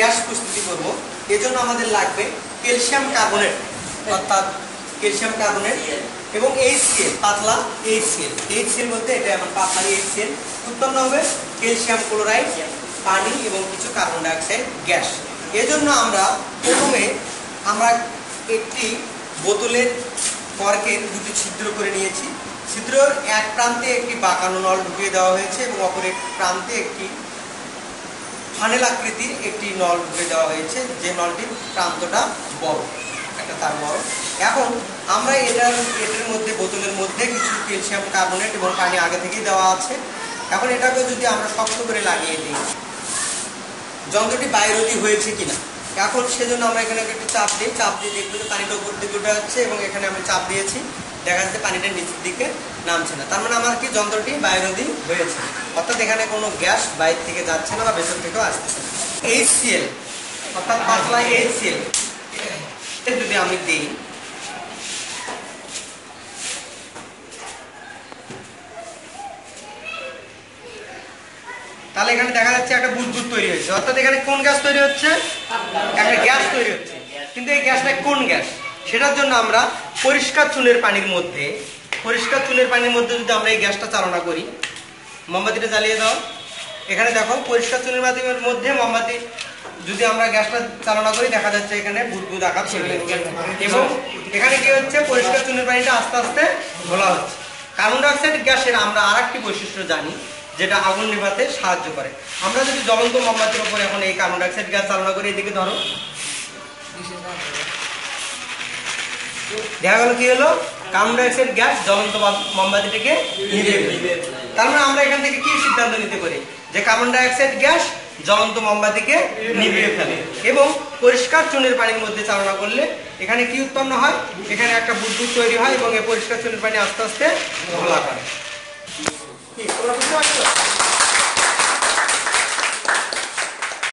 Gas প্রস্তুতি করব। এজন্য আমাদের লাগবে ক্যালসিয়াম কার্বনেট, অর্থাৎ ক্যালসিয়াম কার্বনেট এবং এইচসিএল পাতলা এইচসিএল এইচসিএল বলতে এটা আমার পাতলা এইচসিএল উৎপন্ন হবে ক্যালসিয়াম ক্লোরাইড, পানি এবং কিছু কার্বন ডাইঅক্সাইড গ্যাস। এজন্য আমরা প্রথমে আমরা একটি বোতলের কর্কের দুটি ছিদ্র করে নিয়েছি। ছিদ্রর এক প্রান্তে একটি বাঁকানো নল ঢুকিয়ে দেওয়া হয়েছে এবং অপর এক প্রান্তে একটি ফানেল আকৃতির একটি নল ঢুকে দেওয়া হয়েছে, যে নলটির প্রান্তটা বড়, একটা তার বড়। এখন আমরা এটার এটার মধ্যে, বোতলের মধ্যে কিছু ক্যালসিয়াম কার্বনেট এবং পানি আগে থেকেই দেওয়া আছে। এখন এটাকে যদি আমরা শক্ত করে লাগিয়ে দিই, যন্ত্রটি বাইরোধী হয়েছে কিনা? এখন সেজন্য আমরা এখানে একটু চাপ দিই। চাপ দিয়ে দেখব যে পানিটা উপর দিকে উঠে যাচ্ছে এবং এখানে আমি চাপ দিয়েছি। দেখা যাচ্ছে পানিটা নিচের দিকে নামছে না। তার মানে আমার কি যন্ত্রটি বাইরোধী হয়েছে অর্থাৎ এখানে কোনো গ্যাস বাইরে থেকে যাচ্ছে না বা ভেতর থেকেও আসতেছে এইচসিএল অর্থাৎ পাতলা এইচসিএল যদি আমি দিই, তাহলে এখানে দেখা যাচ্ছে একটা বুদবুদ তৈরি হয়েছে। অর্থাৎ এখানে কোন গ্যাস তৈরি হচ্ছে? একটা গ্যাস তৈরি হচ্ছে। কিন্তু এই গ্যাসটা কোন গ্যাস? সেটার জন্য আমরা পরিষ্কার চুনের পানির মধ্যে পরিষ্কার চুনের পানির মধ্যে যদি আমরা এই গ্যাসটা চালনা করি, মোমবাতিটা জ্বালিয়ে দাও। এখানে দেখো, পরিষ্কার চুনের মাধ্যমের মধ্যে মোমবাতি, যদি আমরা গ্যাসটা চালনা করি, দেখা যাচ্ছে এখানে বুদবুদ তৈরি হচ্ছে এবং এখানে কি হচ্ছে, পরিষ্কার চুনের পানিটা আস্তে আস্তে ঘোলা হচ্ছে। কার্বন ডাইঅক্সাইড গ্যাসের আমরা আর একটি বৈশিষ্ট্য জানি, যেটা আগুন নেভাতে সাহায্য করে। আমরা যদি জ্বলন্ত মোমবাতির উপর এখন এই কার্বন ডাইঅক্সাইড গ্যাস চালনা করি, এদিকে ধরো। দেখা গেল কি হলো? কার্বন ডাইঅক্সাইড গ্যাস জ্বলন্ত মোমবাতিটাকে ফেলবে। তার মানে আমরা এখান থেকে কি সিদ্ধান্ত নিতে পারি? যে কার্বন ডাইঅক্সাইড গ্যাস জ্বলন্ত মোমবাতিকে নিভিয়ে ফেলে এবং পরিষ্কার চুনের পানির মধ্যে চালনা করলে এখানে কি উৎপন্ন হয়? এখানে একটা বুদবুদ তৈরি হয় এবং এই পরিষ্কার চুনের পানি আস্তে আস্তে ঘোলা করে।